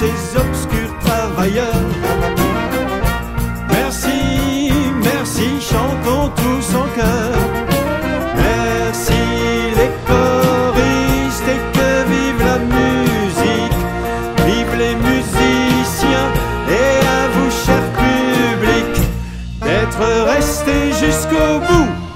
ces obscurs travailleurs. Merci, merci, chantons tous en cœur. Merci les choristes et que vive la musique, vive les musiciens et à vous, cher public, d'être restés jusqu'au bout.